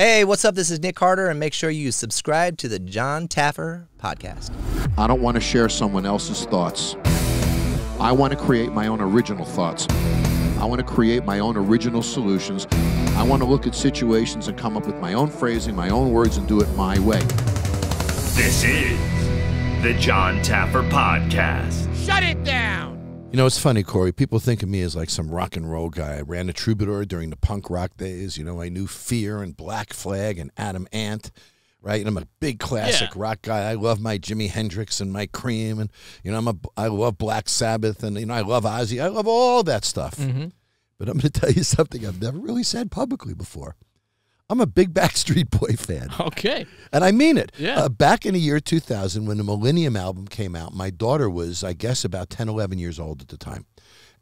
Hey, what's up? This is Nick Carter, and make sure you subscribe to the Jon Taffer podcast. I don't want to share someone else's thoughts. I want to create my own original thoughts. I want to create my own original solutions. I want to look at situations and come up with my own phrasing, my own words, and do it my way. This is the Jon Taffer Podcast. Shut it down! You know, it's funny, Corey. People think of me as like some rock and roll guy. I ran a troubadour during the punk rock days. You know, I knew Fear and Black Flag and Adam Ant, right? And I'm a big classic Yeah. rock guy. I love my Jimi Hendrix and my Cream, and you know, I'm a I love Black Sabbath, and you know, I love Ozzy. I love all that stuff. Mm-hmm. But I'm going to tell you something I've never really said publicly before. I'm a big Backstreet Boy fan. Okay. And I mean it. Yeah. Uh, back in the year 2000, when the Millennium album came out, my daughter was, I guess, about 10, 11 years old at the time.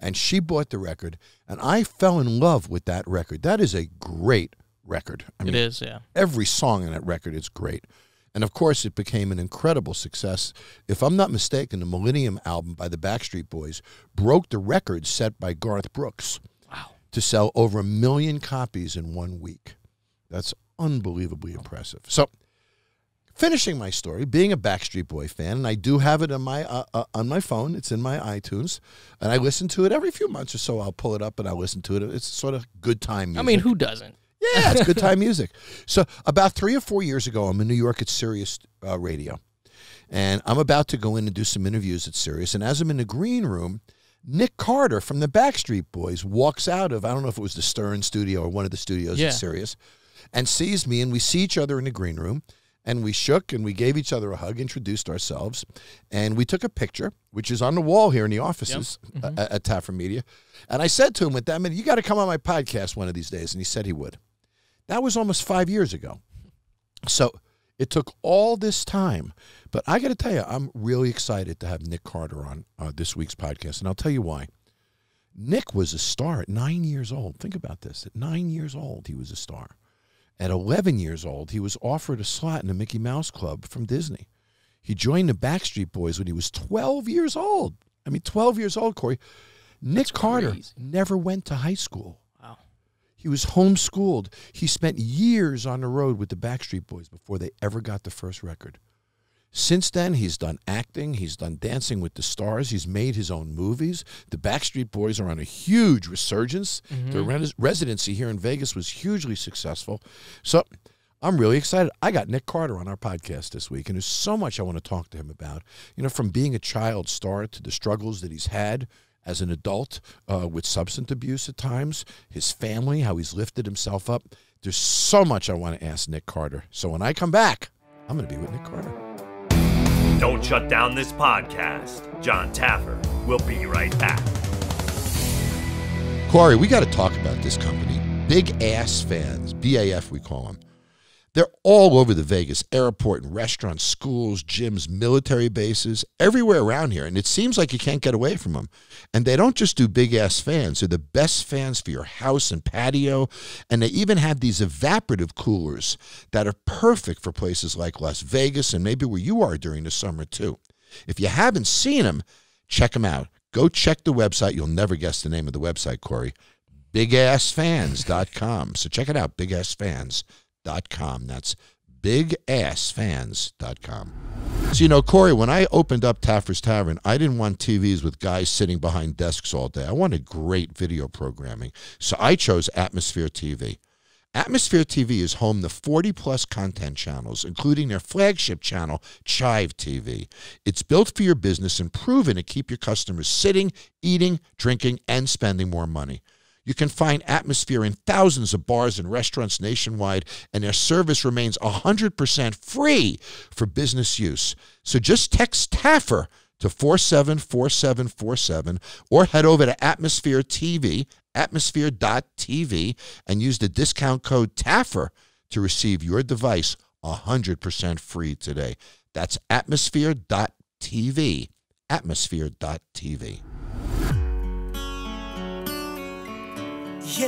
And she bought the record, and I fell in love with that record. That is a great record. I It is, yeah. every song on that record is great. And of course, it became an incredible success. If I'm not mistaken, the Millennium album by the Backstreet Boys broke the record set by Garth Brooks Wow. to sell over a million copies in one week. That's unbelievably impressive. So, finishing my story, being a Backstreet Boy fan, and I do have it on my uh, uh, on my phone. It's in my iTunes, and I listen to it every few months or so. I'll pull it up and I'll listen to it. It's sort of good time music. I mean, who doesn't? Yeah, it's good time music. So about three or four years ago, I'm in New York at Sirius uh, Radio, and I'm about to go in and do some interviews at Sirius. And as I'm in the green room, Nick Carter from the Backstreet Boys walks out of I don't know if it was the Stern studio or one of the studios Yeah. at Sirius, and sees me, and we see each other in the green room. And we shook and we gave each other a hug, introduced ourselves, and we took a picture, which is on the wall here in the offices uh, at, at Taffer Media. And I said to him at that minute, You got to come on my podcast one of these days. And he said he would. That was almost five years ago. So it took all this time. But I got to tell you, I'm really excited to have Nick Carter on uh, this week's podcast. And I'll tell you why. Nick was a star at nine years old. Think about this. At nine years old, he was a star. At 11 years old, he was offered a slot in the Mickey Mouse Club from Disney. He joined the Backstreet Boys when he was 12 years old. I mean, 12 years old, Corey. Nick Carter crazy. never went to high school. Wow. He was homeschooled. He spent years on the road with the Backstreet Boys before they ever got the first record. Since then, he's done acting, he's done Dancing with the Stars, he's made his own movies. The Backstreet Boys are on a huge resurgence. Their res- residency here in Vegas was hugely successful. So I'm really excited. I got Nick Carter on our podcast this week, and there's so much I want to talk to him about. You know, from being a child star to the struggles that he's had as an adult uh, with substance abuse at times, his family, how he's lifted himself up. There's so much I want to ask Nick Carter. So when I come back, I'm going to be with Nick Carter. Don't shut down this podcast. Jon Taffer will be right back. Corey, we got to talk about this company. Big Ass Fans, BAF, we call them. They're all over the Vegas airport and restaurants, schools, gyms, military bases, everywhere around here. And it seems like you can't get away from them. And they don't just do big ass fans, they're the best fans for your house and patio. And they even have these evaporative coolers that are perfect for places like Las Vegas and maybe where you are during the summer, too. If you haven't seen them, check them out. Go check the website. You'll never guess the name of the website, Corey. BigAssFans.com. So check it out, BigAssFans.com. That's BigAssFans.com. So, you know, Corey, when I opened up Taffer's Tavern, I didn't want TVs with guys sitting behind desks all day. I wanted great video programming. So I chose Atmosphere TV. Atmosphere TV is home to 40 plus content channels, including their flagship channel, Chive TV. It's built for your business and proven to keep your customers sitting, eating, drinking, and spending more money. You can find Atmosphere in thousands of bars and restaurants nationwide, and their service remains 100% free for business use. So just text TAFFER to 474747 or head over to Atmosphere TV, atmosphere.tv, and use the discount code TAFFER to receive your device 100% free today. That's atmosphere.tv, atmosphere.tv. You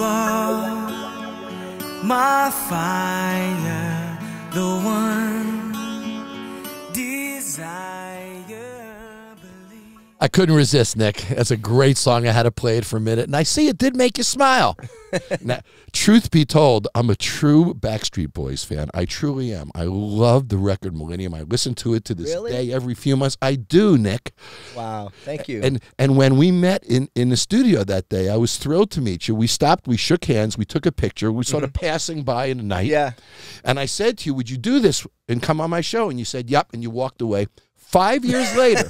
are my fire, the one desire. I couldn't resist, Nick. That's a great song. I had to play it for a minute, and I see it did make you smile. now, truth be told, I'm a true Backstreet Boys fan. I truly am. I love the record Millennium. I listen to it to this Really? day every few months. I do, Nick. Wow. Thank you. And and when we met in in the studio that day, I was thrilled to meet you. We stopped, we shook hands, we took a picture. We sort of passing by in the night. Mm-hmm. yeah. And I said to you, "Would you do this and come on my show?" And you said, "Yep." And you walked away. Five years later,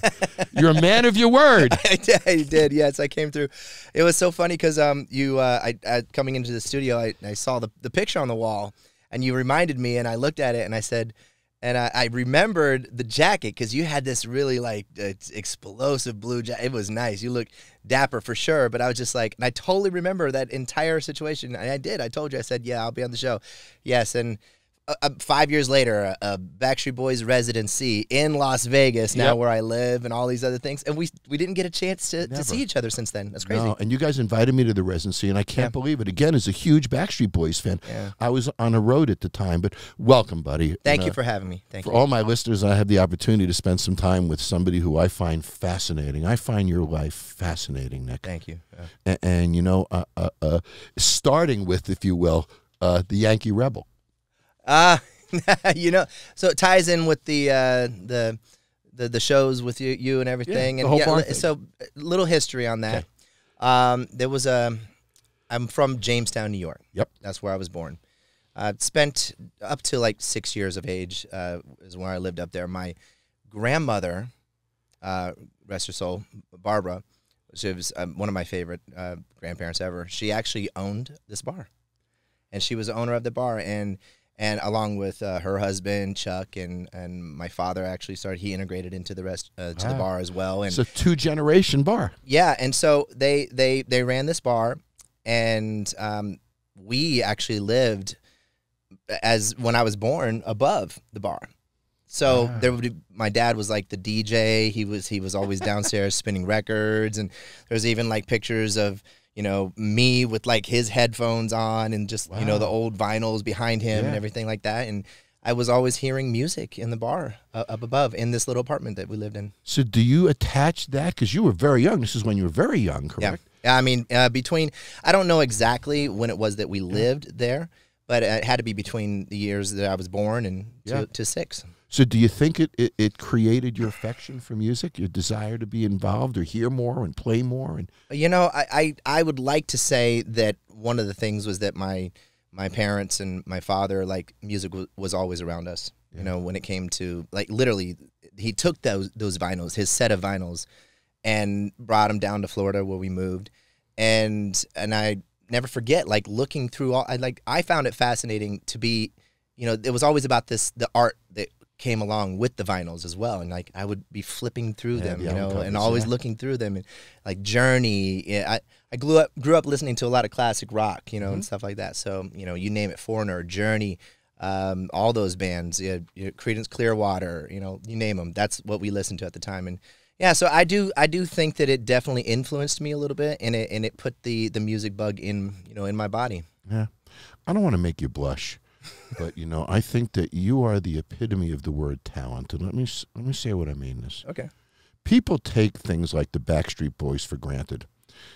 you're a man of your word. I did, I did. Yes, I came through. It was so funny because um, you, uh, I, I, coming into the studio, I, I saw the, the picture on the wall, and you reminded me, and I looked at it, and I said, and I, I remembered the jacket because you had this really like uh, explosive blue jacket. It was nice. You look dapper for sure. But I was just like, and I totally remember that entire situation. And I did. I told you. I said, yeah, I'll be on the show. Yes, and. Uh, uh, five years later, a, a Backstreet Boys residency in Las Vegas, now Yep. where I live, and all these other things, and we we didn't get a chance to, to see each other since then. That's crazy. No, and you guys invited me to the residency, and I can't Yeah. believe it. Again, as a huge Backstreet Boys fan, Yeah. I was on a road at the time. But welcome, buddy. Thank And, you uh, for having me. Thank you For you. all my listeners, I have the opportunity to spend some time with somebody who I find fascinating. I find your life fascinating, Nick. Thank you. Uh, And, and you know, uh, uh, uh, starting with, if you will, uh, the Yankee Rebel. Uh, you know, so it ties in with the uh, the the the shows with you you and everything, the and whole yeah, farm li- thing. so little history on that. Um, there was a. I'm from Jamestown, New York. Yep. That's where I was born. I spent up to like six years of age uh, is where I lived up there. My grandmother, uh, rest her soul, Barbara, she was um, one of my favorite uh, grandparents ever. She actually owned this bar, and she was the owner of the bar, and and along with uh, her husband Chuck and and my father actually started. He integrated into the rest uh, to the bar as well, and It's a two generation bar. yeah, and so they they they ran this bar, and um, we actually lived as when I was born above the bar. So there would be, my dad was like the DJ. He was he was always downstairs spinning records, and there's even like pictures of you know me with like his headphones on and just you know the old vinyls behind him and everything like that. And I was always hearing music in the bar uh, up above in this little apartment that we lived in. So do you attach that? Because you were very young. This is when you were very young, correct? Yeah, I mean, uh, between I don't know exactly when it was that we lived there, but it had to be between the years that I was born and Yeah. to, to six. So do you think it, it, it created your affection for music, your desire to be involved or hear more and play more? And You know, I, I I would like to say that one of the things was that my my parents and my father like music was, was always around us. You know, when it came to like literally, he took those those vinyls, his set of vinyls, and brought them down to Florida where we moved, and and I never forget like looking through all. I like I found it fascinating to be, you know, it was always about this the art that came along with the vinyls as well, and like I would be flipping through Yeah, them, the you know, and always yeah. looking through them and like Journey. Yeah, I I grew up grew up listening to a lot of classic rock, you know, Mm-hmm. and stuff like that. So you know, you name it, Foreigner, Journey, um, all those bands, yeah, you know, Creedence Clearwater, you know, you name them. That's what we listened to at the time, and yeah, so I do I do think that it definitely influenced me a little bit, and it and it put the the music bug in you know in my body. yeah, I don't want to make you blush, but you know, I think that you are the epitome of the word talent. And let me let me say what I mean this. Okay. People take things like the Backstreet Boys for granted.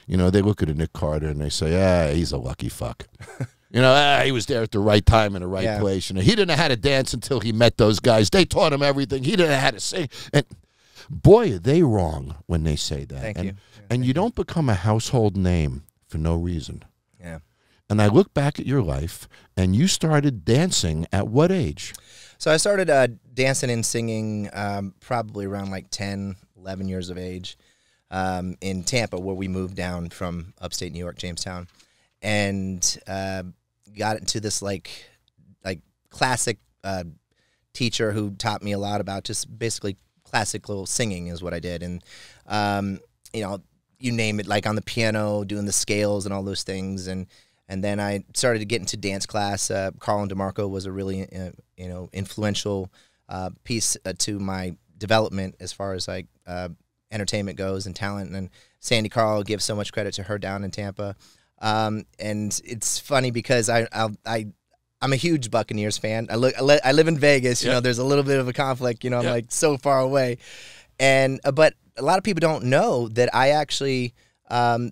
You know, they look at a Nick Carter and they say, "Ah, he's a lucky fuck." You know, ah, he was there at the right time in the right Yeah. place. You know, he didn't know how to dance until he met those guys. They taught him everything. He didn't know how to sing. And boy, are they wrong when they say that. Thank and, you. And you don't become a household name for no reason. And I look back at your life, and you started dancing at what age? So I started uh, dancing and singing um, probably around like 10, 11 years of age um, in Tampa, where we moved down from upstate New York, Jamestown, and uh, got into this like like classic uh, teacher who taught me a lot about just basically classical singing is what I did, and um, you know you name it, like on the piano, doing the scales and all those things, and and then I started to get into dance class. Uh, Carlin DeMarco was a really uh, you know influential uh, piece uh, to my development as far as like uh, entertainment goes and talent. And Sandy Carl gives so much credit to her down in Tampa. Um, and it's funny because I I, I I'm a huge Buccaneers fan. I look I, li- I live in Vegas. You Yeah. know, there's a little bit of a conflict. You know, I'm Yeah. like so far away, and uh, but a lot of people don't know that I actually um,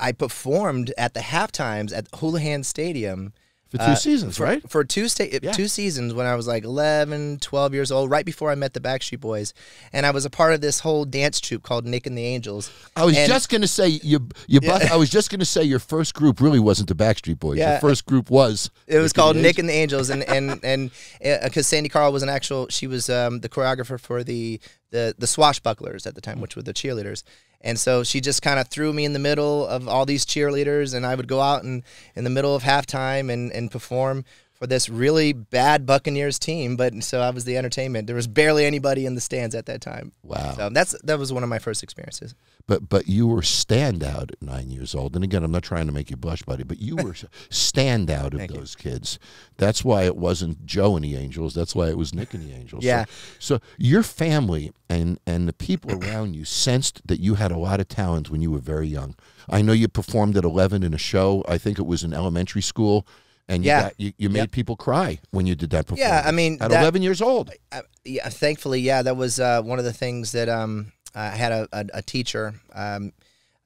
I performed at the half times at Houlihan Stadium For two uh, seasons, for, right? For two sta- Yeah. two seasons when I was like 11, 12 years old, right before I met the Backstreet Boys, and I was a part of this whole dance troupe called Nick and the Angels. I was and- just going to say you. You. bust- I was just going to say your first group really wasn't the Backstreet Boys. Your first group was. It was Nick called the Nick and the Angels, and and and because Sandy Carl was an actual, she was um, the choreographer for the the the Swashbucklers at the time, which were the cheerleaders. And so she just kind of threw me in the middle of all these cheerleaders, and I would go out and in the middle of halftime and and perform for this really bad Buccaneers team. But so I was the entertainment. There was barely anybody in the stands at that time. Wow. So that's that was one of my first experiences. But but you were standout at nine years old. And again, I'm not trying to make you blush, buddy, but you were standout of Thank you. those kids. That's why it wasn't Joe and the Angels. That's why it was Nick and the Angels. Yeah. So, so your family and and the people around you sensed that you had a lot of talent when you were very young. I know you performed at 11 in a show. I think it was in elementary school. And you, Yeah. got, you, you made Yep. people cry when you did that performance. Yeah, I mean, at that- 11 years old. I, yeah, thankfully, yeah, that was uh, one of the things that um, I had a, a, a teacher, um,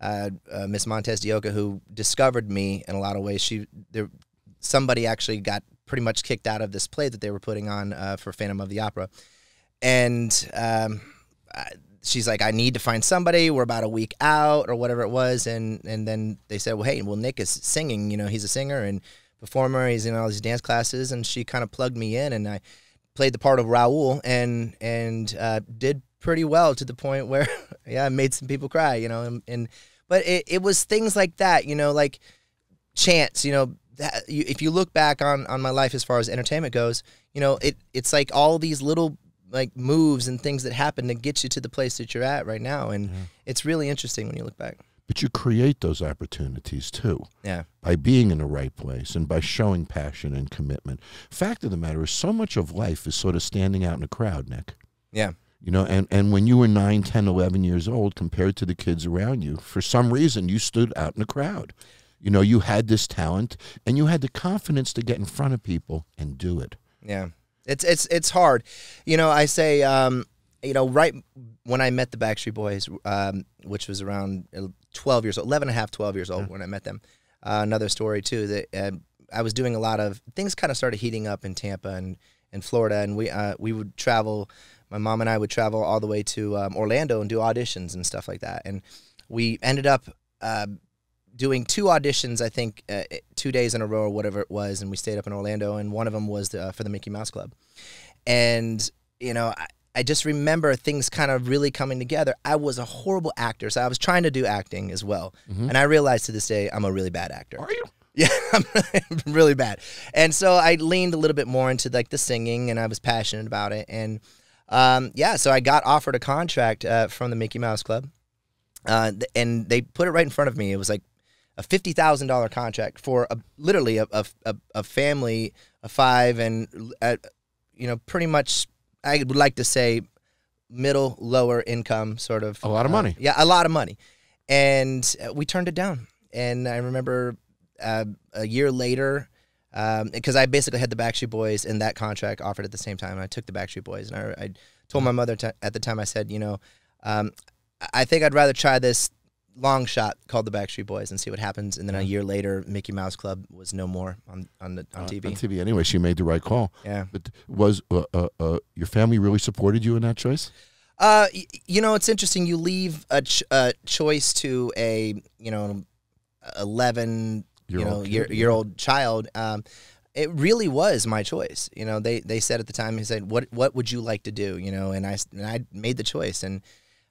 uh, uh, Miss Montez Dioca, who discovered me in a lot of ways. She, there, somebody actually got pretty much kicked out of this play that they were putting on uh, for Phantom of the Opera, and um, I, she's like, "I need to find somebody. We're about a week out, or whatever it was." And and then they said, "Well, hey, well, Nick is singing. You know, he's a singer and performer. He's in all these dance classes." And she kind of plugged me in, and I played the part of Raoul and and uh, did pretty well to the point where yeah, I made some people cry, you know, and, and but it, it was things like that, you know, like chance, you know, that you, if you look back on on my life as far as entertainment goes, you know, it it's like all these little like moves and things that happen to get you to the place that you're at right now and it's really interesting when you look back. But you create those opportunities too. Yeah. by being in the right place and by showing passion and commitment. Fact of the matter is, so much of life is sort of standing out in a crowd, Nick. Yeah. You know, and, and when you were 9, 10, 11 years old compared to the kids around you, for some reason you stood out in the crowd. You know, you had this talent and you had the confidence to get in front of people and do it. Yeah, it's it's it's hard. You know, I say, um, you know, right when I met the Backstreet Boys, um, which was around 12 years old, 11 and a half, 12 years old when I met them. Uh, another story too that uh, I was doing a lot of things. Kind of started heating up in Tampa and in Florida, and we uh, we would travel. My mom and I would travel all the way to um, Orlando and do auditions and stuff like that. And we ended up uh, doing two auditions, I think, uh, two days in a row or whatever it was, and we stayed up in Orlando, and one of them was uh, for the Mickey Mouse Club, and you know. I, I just remember things kind of really coming together. I was a horrible actor, so I was trying to do acting as well, and I realized to this day I'm a really bad actor. Are you? Yeah, I'm really bad. And so I leaned a little bit more into like the singing, and I was passionate about it. And um, yeah, so I got offered a contract uh, from the Mickey Mouse Club, uh, and they put it right in front of me. It was like a fifty thousand dollar contract for a, literally a, a, a, a family of five, and uh, you know, pretty much I would like to say middle lower income sort of A lot of uh, money. yeah, a lot of money, and uh, we turned it down. And I remember uh, a year later, because I basically had the Backstreet Boys and that contract offered at the same time. I took the Backstreet Boys, and I, I told my mother t- at the time, I said, you know, um, I- think I'd rather try this long shot called the Backstreet Boys and see what happens. And then a year later, Mickey Mouse Club was no more on on the on Uh, TV. On TV. Anyway, she made the right call. Yeah. But was uh, uh, uh, your family really supported you in that choice? Uh, y- you know, it's interesting. You leave a, ch- a choice to a you know, eleven Year you know old year yeah. old child. Um, it really was my choice. You know, they they said at the time, he said, "What what would you like to do?" You know, and I and I made the choice. And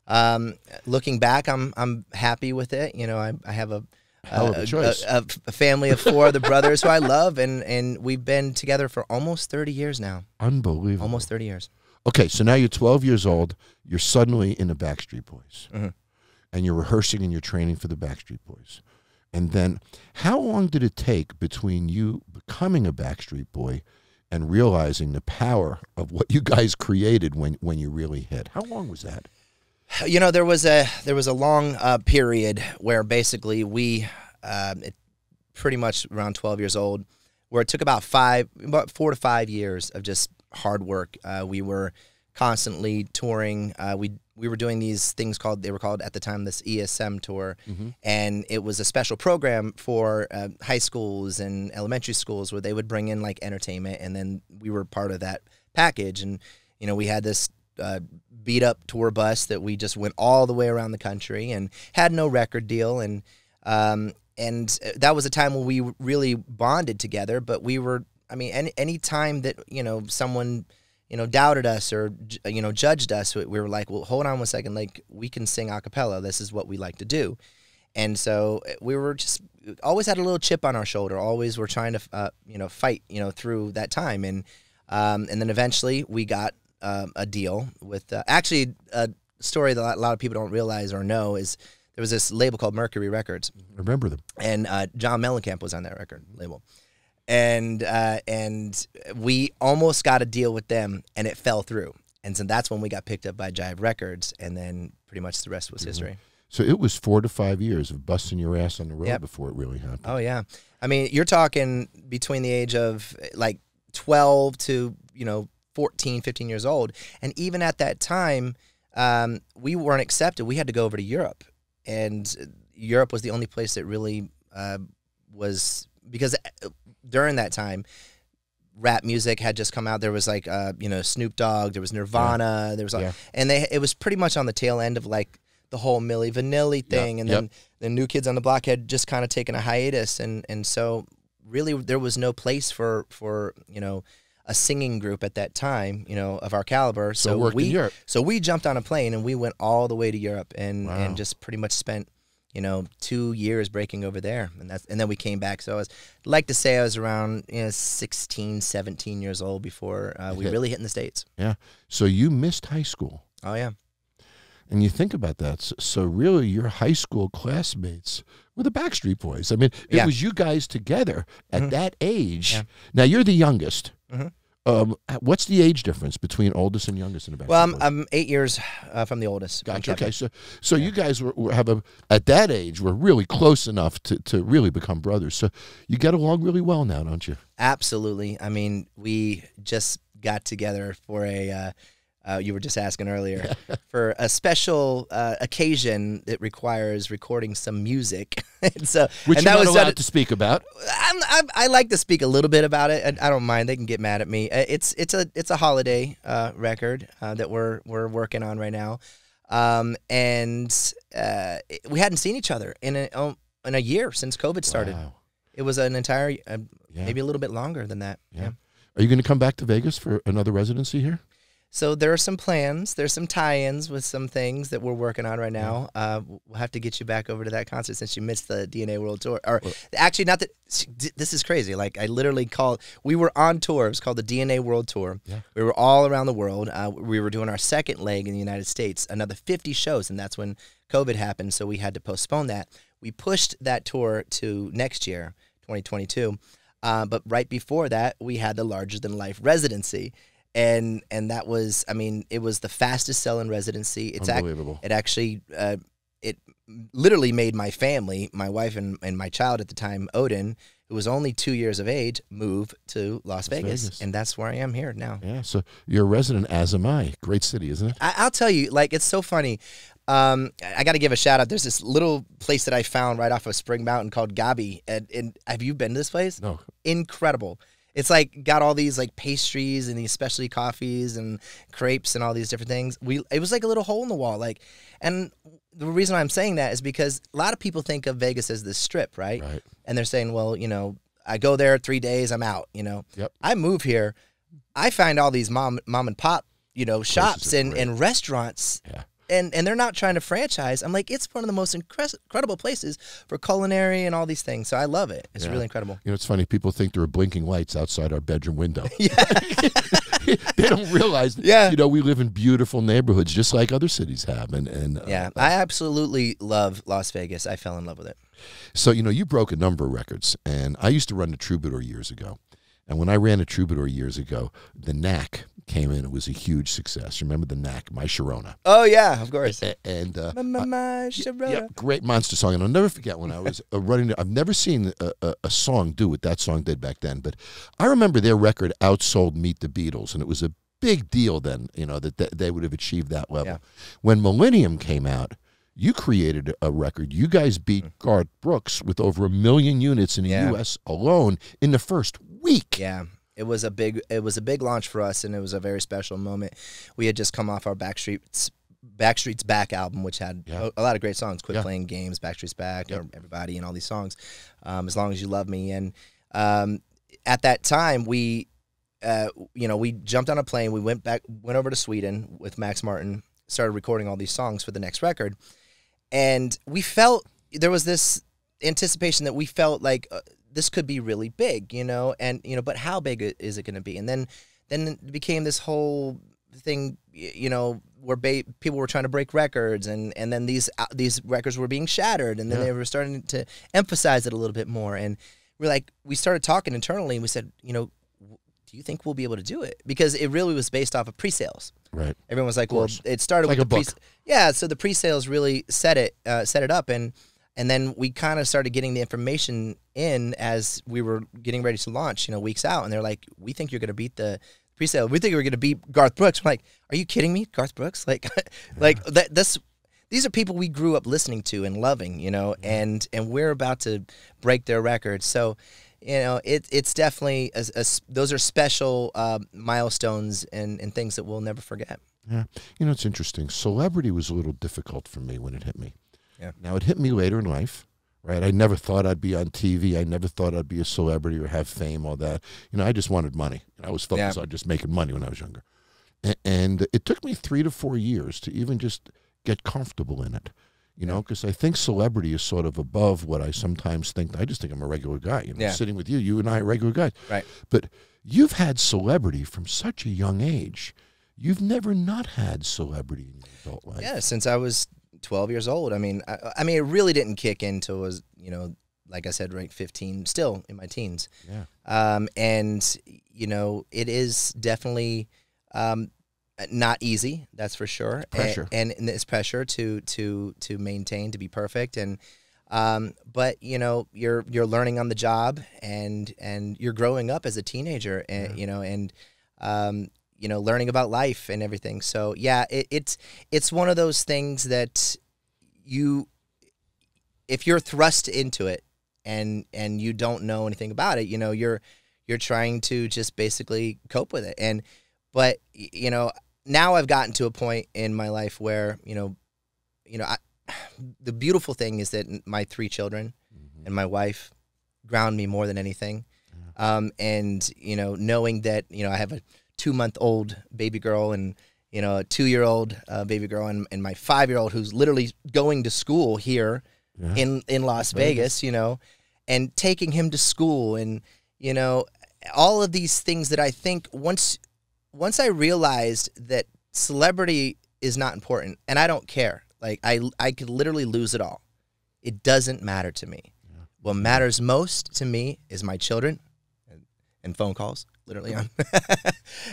um, looking back, I'm I'm happy with it. You know, I I have a of a a, a family of four other brothers who I love, and and we've been together for almost thirty years now. Unbelievable. Almost thirty years. Okay, so now you're 12 years old. You're suddenly in the Backstreet Boys, Mhm. and you're rehearsing and you're training for the Backstreet Boys. And then, how long did it take between you becoming a Backstreet Boy and realizing the power of what you guys created when when you really hit? How long was that? You know, there was a there was a long uh, period where basically we, um, it, pretty much around twelve years old, where it took about five, about four to five years of just hard work. Uh, we were constantly touring. Uh, we we were doing these things called they were called at the time this ESM tour, Mm-hmm. and it was a special program for uh, high schools and elementary schools where they would bring in like entertainment, and then we were part of that package. And you know, we had this uh, beat up tour bus that we just went all the way around the country and had no record deal, and um, and that was a time when we really bonded together. But we were, I mean, any any time that you know someone you know doubted us or you know judged us, we we were like, well, hold on one second, like we can sing a cappella. This is what we like to do. And so uh, we were just always had a little chip on our shoulder. Always were trying to uh, you know fight you know through that time, and um, and then eventually we got um, a deal with uh, actually a story that a lot of people don't realize or know is there was this label called Mercury Records, Remember them. and uh, John Mellencamp was on that record label, and uh, and we almost got a deal with them, and it fell through, and so that's when we got picked up by Jive Records, and then pretty much the rest was history. So it was four to five years of busting your ass on the road Yep. before it really happened. Oh yeah, I mean you're talking between the age of like 12 to you know 14, 15 years old, and even at that time, um, we weren't accepted. We had to go over to Europe, and Europe was the only place that really uh, was because uh, during that time. Rap music had just come out. There was like, uh, you know, Snoop Dogg. There was Nirvana. There was, Yeah. and they. It was pretty much on the tail end of like the whole Milli Vanilli thing, and Yep. then the New Kids on the Block had just kind of taken a hiatus, and and so really there was no place for for you know a singing group at that time, you know, of our caliber. So So, we so we jumped on a plane and we went all the way to Europe and Wow. and just pretty much spent you know two years breaking over there and that's and then we came back so i was I'd like to say i was around you know 16 17 years old before uh, we really hit in the states Yeah. So you missed high school. oh yeah And you think about that. So, so really, your high school classmates were the Backstreet Boys. I mean, it Yeah. was you guys together at Mhm. that age. Yeah. Now you're the youngest. Mhm. Um, what's the age difference between oldest and youngest in the Backstreet well i'm, I'm eight years uh, from the oldest Gotcha. Okay, so so you guys were, were have a at that age were really close enough to, to really become brothers. So you get along really well now, don't you? Absolutely. I mean, we just got together for a. Uh, uh, you were just asking earlier for a special uh, occasion that requires recording some music, and so Which and you're that not was allowed to speak about. I'm, I'm, I like to speak a little bit about it. and I don't mind. They can get mad at me. Uh, It's it's a it's a holiday uh, record uh, that we're we're working on right now, um, and uh, we hadn't seen each other in a um, in a year since COVID started. Wow. It was an entire uh, Yeah. maybe a little bit longer than that. Yeah. Are you going to come back to Vegas for another residency here? So there are some plans. There's some tie-ins with some things that we're working on right now. Uh, we'll have to get you back over to that concert since you missed the DNA World Tour. Or actually, not that. This is crazy. Like I literally called. We were on tour. It was called the DNA World Tour. Yeah. We were all around the world. Uh, we were doing our second leg in the United States. Another 50 shows, and that's when COVID happened. So we had to postpone that. We pushed that tour to next year, 2022. Uh, but right before that, we had the larger than life residency and and that was I mean it was the fastest selling residency. It's ac- Unbelievable. it actually uh, it literally made my family, my wife and, and my child at the time, Odin, who was only two years of age, move to Las, Vegas. Vegas. and that's where I am here now. Yeah. So you're a resident, as am I. Great city, isn't it? I, I'll tell you, like it's so funny. Um, I got to give a shout out. There's this little place that I found right off of Spring Mountain called Gabi. And, and have you been to this place? No. incredible. It's like got all these like pastries and these specialty coffees and crepes and all these different things. We it was like a little hole in the wall, like, and the reason why I'm saying that is because a lot of people think of Vegas as this strip, right? Right. And they're saying, well, you know, I go there three days, I'm out. You know, Yep. I move here, I find all these mom mom and pop, you know, shops and, great. and restaurants Yeah. And and they're not trying to franchise. I'm like, it's one of the most incres- incredible places for culinary and all these things. So I love it. It's Yeah. really incredible. You know, it's funny. People think there are blinking lights outside our bedroom window. they don't realize. Yeah. You know, we live in beautiful neighborhoods, just like other cities have, and and uh, Yeah, I absolutely love Las Vegas. I fell in love with it. So, you know, you broke a number of records, and I used to run the Troubadour years ago. And when I ran a Troubadour years ago, the Knack came in. It was a huge success. Remember the Knack, My Sharona. Oh yeah, of course. A- And uh, My, my, Sharona. yeah, great monster song. And I'll never forget when I was uh, running. I've never seen a, a, a song do what that song did back then. But I remember their record outsold Meet the Beatles, and it was a big deal then, you know, that, that they would have achieved that level. Yeah. When Millennium came out, you created a record. You guys beat Garth Brooks with over a million units in the. Yeah. U.S. alone in the first week. Yeah. It was a big it was a big launch for us and it was a very special moment. We had just come off our Backstreet's Backstreet's Back album, which had Yeah. a, a lot of great songs. Quit Yeah. playing games, Backstreet's Back, or everybody and all these songs. Um, as long as you love me. And um, at that time we uh, you know, we jumped on a plane, we went back went over to Sweden with Max Martin, started recording all these songs for the next record. And we felt there was this anticipation that we felt like uh, this could be really big, you know, and you know, but how big is it going to be? And then, then it became this whole thing, you know, where ba- people were trying to break records, and and then these uh, these records were being shattered, and then Yeah. they were starting to emphasize it a little bit more, and we're like, we started talking internally, and we said, you know, do you think we'll be able to do it? Because it really was based off of pre-sales. Right. Everyone was like, "Well, it started Like with a the pre book. yeah." So the pre-sales really set it uh, set it up, and and then we kind of started getting the information in as we were getting ready to launch. You know, weeks out, and they're like, "We think you're going to beat the pre-sale. We think you're going to beat Garth Brooks." I'm like, "Are you kidding me, Garth Brooks? Like, like that? That's these are people we grew up listening to and loving. You know, and and we're about to break their records. So." You know, it, it's definitely a, a those are special uh, milestones and, and things that we'll never forget. Yeah. You know, it's interesting. Celebrity was a little difficult for me when it hit me. Yeah. Now, it hit me later in life, right? I never thought I'd be on TV. I never thought I'd be a celebrity or have fame, all that. You know, I just wanted money. I was focused Yeah. on just making money when I was younger. And it took me three to four years to even just get comfortable in it. You know, because I think celebrity is sort of above what I sometimes think. I just think I'm a regular guy. You know, Yeah. sitting with you, you and I are regular guys. Right. But you've had celebrity from such a young age. You've never not had celebrity in your adult life. Yeah, since I was 12 years old. I mean, I, I mean, it really didn't kick in until I was, you know, like I said, right, 15, still in my teens. Yeah. Um, and you know, it is definitely um, not easy. That's for sure. Pressure. and, and it's pressure to to to maintain to be perfect. And um, but you know, you're you're learning on the job, and and you're growing up as a teenager, and you know, and um, you know, learning about life and everything. So yeah, it, it's it's one of those things that you, if you're thrust into it, and and you don't know anything about it, you know, you're you're trying to just basically cope with it. And but you know, now I've gotten to a point in my life where you know, you know, I, the beautiful thing is that my three children and my wife ground me more than anything. Um, and you know, knowing that you know I have a two month old baby girl and you know a two year old uh, baby girl and, and my five year old who's literally going to school here Yeah. in in Las Vegas, you know, and taking him to school and you know all of these things that I think once once I realized that celebrity is not important and I don't care. Like I I could literally lose it all. It doesn't matter to me. What matters most to me is my children and, and phone calls, literally on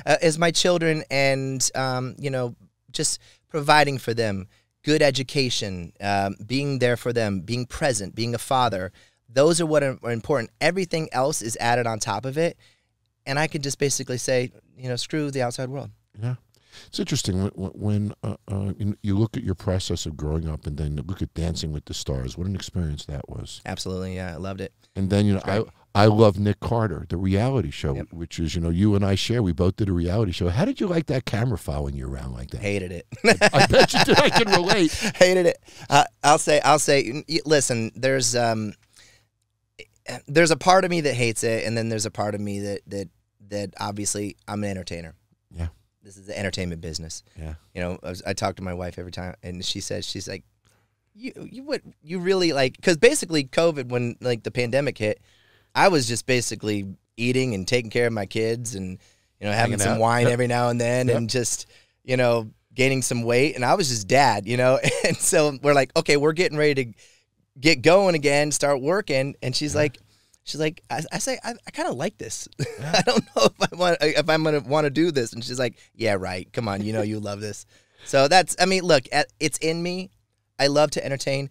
uh, is my children and um, you know just providing for them good education, um, being there for them, being present, being a father. Those are what are, are important. Everything else is added on top of it, and I can just basically say, you know, screw the outside world. Yeah. It's interesting when, when uh, uh, you- you look at your process of growing up and then look at Dancing with the Stars. What an experience that was. Absolutely, yeah, I loved it. And then, you know, I, I love Nick Carter, the reality show, Yep. which is, you know, you and I share. We both did a reality show. How did you like that camera following you around like that? Hated it. I bet you did. I can relate. hated it. Uh, I'll say, I'll say. Listen, there's um, there's a part of me that hates it, and then there's a part of me that that that obviously I'm an entertainer. Yeah. This is the entertainment business. Yeah. You know, I, was, I talk to my wife every time, and she says she's like, "You, you would, you really like?" Because basically, COVID, when like the pandemic hit, I was just basically eating and taking care of my kids, and you know, having Hanging some out. wine Yep. every now and then, Yep. and just you know, gaining some weight, and I was just dad, you know, and so we're like, okay, we're getting ready to get going again, start working, and she's like. She's like, I, I say, I, I kind of like this. I don't know if I want, if I'm gonna want to do this. And she's like, Yeah, right. Come on, you know you love this. So that's, I mean, look, it's in me. I love to entertain.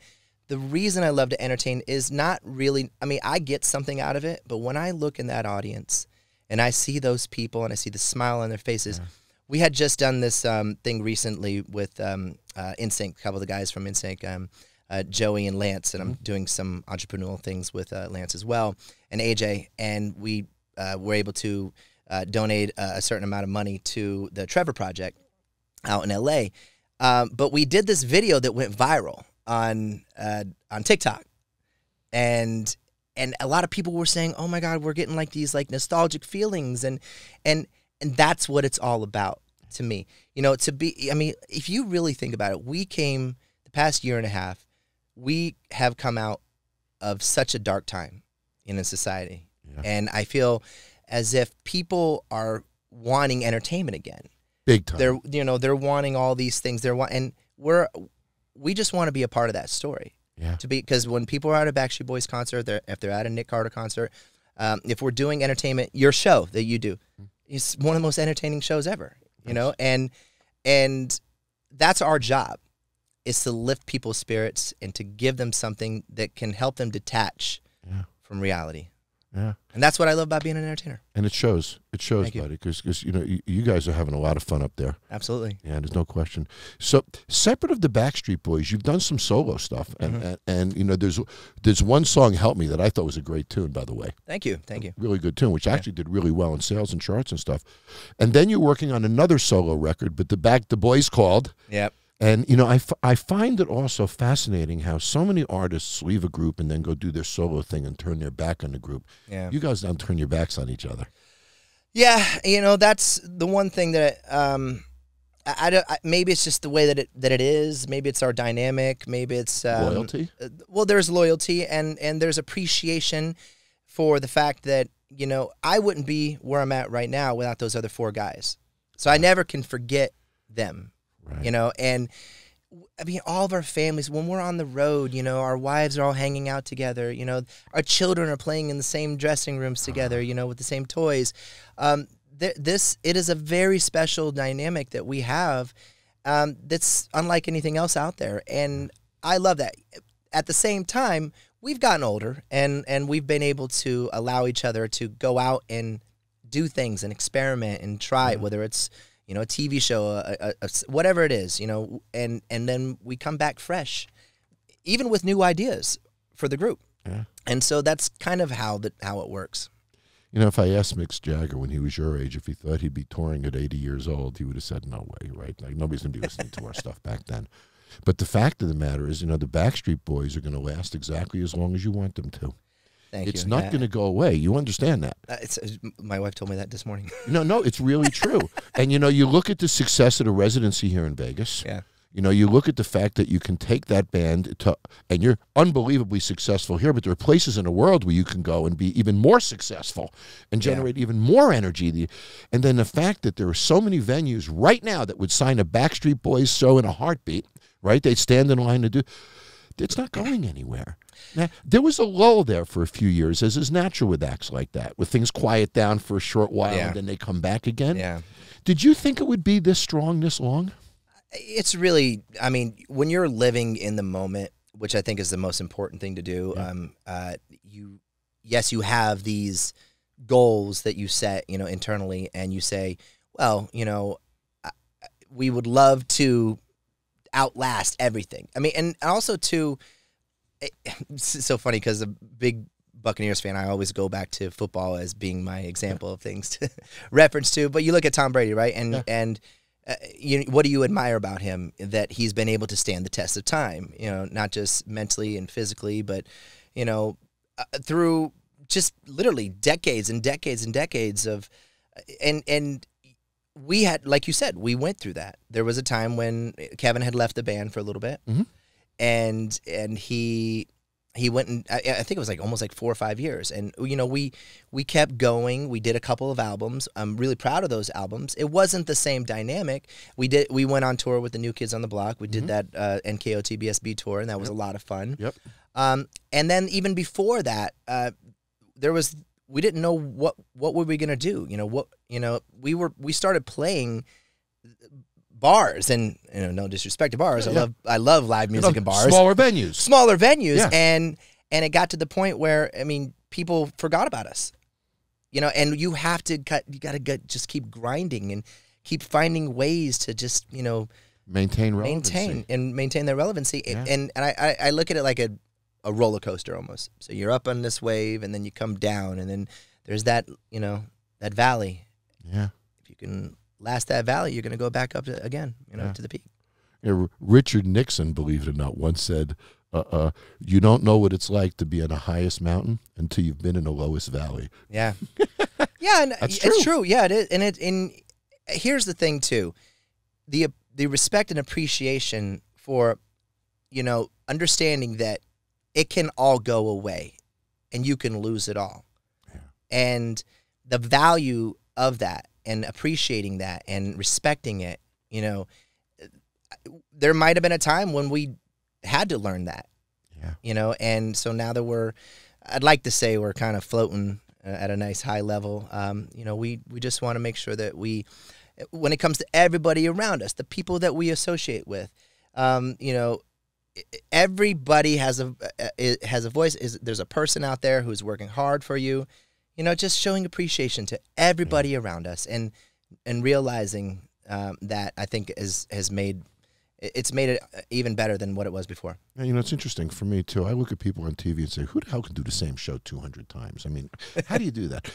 The reason I love to entertain is not really. I mean, I get something out of it, but when I look in that audience and I see those people and I see the smile on their faces, we had just done this um, thing recently with um, uh, NSYNC, a couple of the guys from NSYNC, um, uh, Joey and Lance, and I'm doing some entrepreneurial things with uh, Lance as well, and AJ, and we uh, were able to uh, donate a, a certain amount of money to the Trevor Project out in LA. Um, but we did this video that went viral on uh, on TikTok, and and a lot of people were saying, "Oh my God, we're getting like these like nostalgic feelings," and and and that's what it's all about to me. You know, to be. I mean, if you really think about it, we came the past year and a half. We have come out of such a dark time in a society, and I feel as if people are wanting entertainment again Big time. they're you know they're wanting all these things they're want and we're we just want to be a part of that story. Yeah. to be because when people are at a Backstreet Boys concert they're if they're at a Nick Carter concert um, if we're doing entertainment your show that you do is one of the most entertaining shows ever you know? And and that's our job is to lift people's spirits and to give them something that can help them detach Yeah. from reality Yeah. and that's what I love about being an entertainer And it shows. It shows, Thank buddy, because you know you, you guys are having a lot of fun up there. absolutely Yeah, there's no question. So separate of the Backstreet Boys, you've done some solo stuff, and Mm-hmm. and, and you know there's there's one song "Help Me" that I thought was a great tune, by the way, thank you thank you really good tune, which actually did really well in sales and charts and stuff. And then you're working on another solo record, but the back the boys called. yep And you know, I, f- I find it also fascinating how so many artists leave a group and then go do their solo thing and turn their back on the group. yeah You guys don't turn your backs on each other. Yeah, you know that's the one thing that um, I, I don't. I, maybe it's just the way that it that it is. Maybe it's our dynamic. Maybe it's um, Loyalty? uh, Well, there's loyalty and and there's appreciation for the fact that you know I wouldn't be where I'm at right now without those other four guys. So I never can forget them. Right. You know, and I mean, all of our families, when we're on the road, you know, our wives are all hanging out together. You know, our children are playing in the same dressing rooms together. You know, with the same toys. Um, th- this it is a very special dynamic that we have. Um, that's unlike anything else out there, and I love that. At the same time, we've gotten older, and and we've been able to allow each other to go out and do things and experiment and try, whether it's you know a TV show, a, a- a whatever it is, you know, and and then we come back fresh, even with new ideas for the group. Yeah. And so that's kind of how that how it works. You know, if I asked Mick Jagger when he was your age if he thought he'd be touring at 80 years old, he would have said, no way, right? Like, nobody's going to be listening to our stuff back then. But the fact of the matter is, you know, the Backstreet Boys are going to last exactly as long as you want them to. Thank it's you. not Yeah. going to go away. You understand that? Uh, it's, uh, my wife told me that this morning. No, no, it's really true. and, you know, you look at the success of the residency here in Vegas. yeah. You know, you look at the fact that you can take that band to, and you're unbelievably successful here, but there are places in the world where you can go and be even more successful and Yeah. generate even more energy. The- And then the fact that there are so many venues right now that would sign a Backstreet Boys show in a heartbeat, right? They'd stand in line to do. It's not going anywhere. Now, there was a lull there for a few years, as is natural with acts like that, where things quiet down for a short while Yeah. and then they come back again. Yeah. Did you think it would be this strong this long? it's really i mean when you're living in the moment which i think is the most important thing to do um, uh, you yes you have these goals that you set you know internally and you say well you know we would love to outlast everything i mean and also to it- it's so funny because a big Buccaneers fan, I always go back to football as being my example of things to reference to. But you look at Tom Brady, right? And and uh, you, what do you admire about him? That he's been able to stand the test of time. You know, not just mentally and physically, but you know, uh, through just literally decades and decades and decades of, and and we had, like you said, we went through that. There was a time when Kevin had left the band for a little bit, Mhm. and and he he went and I, I think it was like almost like four or five years. And you know we we kept going. We did a couple of albums. I'm really proud of those albums. It wasn't the same dynamic. We did we went on tour with the new kids on the block. We did that uh, NKOTBSB tour and that was a lot of fun. Yep. um, and then even before that uh, there was we didn't know what what were we gonna do you know what you know we were we started playing bars and you know no disrespect to bars i Yeah. love i love live music in bars Smaller venues. smaller venues Yeah. and and it got to the point where i mean people forgot about us you know and you have to cut you got to get, just keep grinding and keep finding ways to just you know Maintain relevancy. maintain and maintain their relevancy. And and I, I I look at it like a a roller coaster almost. So you're up on this wave, and then you come down, and then there's that you know that valley. Yeah. If you can last that valley, you're going to go back up to, again, you know, Yeah. to the peak. Yeah, R- Richard Nixon, believe it or not, once said, uh, uh, "You don't know what it's like to be in the highest mountain until you've been in the lowest valley." Yeah, yeah, and That's it's true. true. Yeah, it is, and it and here's the thing too, the the respect and appreciation for, you know, understanding that it can all go away, and you can lose it all, Yeah. and the value of that and appreciating that and respecting it, you know, there might have been a time when we had to learn that Yeah. you know and so now that we're i'd like to say we're kind of floating uh, at a nice high level um, you know we we just want to make sure that we when it comes to everybody around us the people that we associate with um, you know everybody has a has a voice is there's a person out there who's working hard for you you know just showing appreciation to everybody around us and and realizing um, that i think is has made it's made it uh, even better than what it was before Yeah, you know, it's interesting for me too. I look at people on TV and say, "Who the hell can do the same show 200 times?" I mean, how do you do that?